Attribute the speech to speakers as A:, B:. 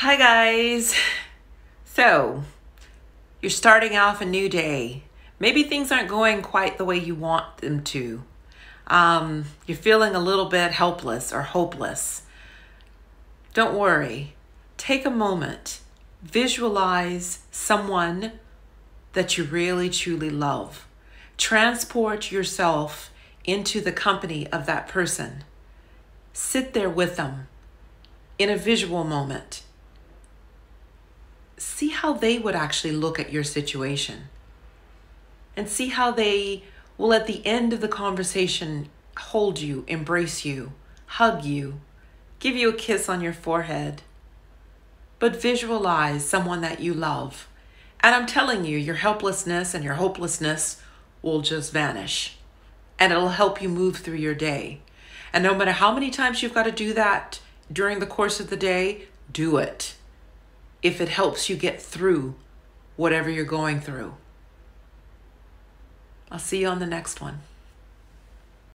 A: Hi, guys. So, you're starting off a new day. Maybe things aren't going quite the way you want them to. Um, you're feeling a little bit helpless or hopeless. Don't worry. Take a moment. Visualize someone that you really truly love. Transport yourself into the company of that person. Sit there with them in a visual moment see how they would actually look at your situation and see how they will, at the end of the conversation, hold you, embrace you, hug you, give you a kiss on your forehead. But visualize someone that you love. And I'm telling you, your helplessness and your hopelessness will just vanish. And it'll help you move through your day. And no matter how many times you've got to do that during the course of the day, do it if it helps you get through whatever you're going through. I'll see you on the next one.